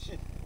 shit.